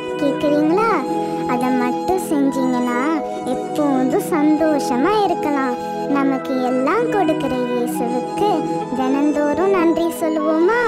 கேட்குறீங்களா அதை மட்டும் செஞ்சீங்கன்னா எப்போதும் சந்தோஷமா இருக்கலாம். நமக்கு எல்லாம் கொடுக்கிற இயேசுவுக்கு தினந்தோறும் நன்றி சொல்லுவோமா?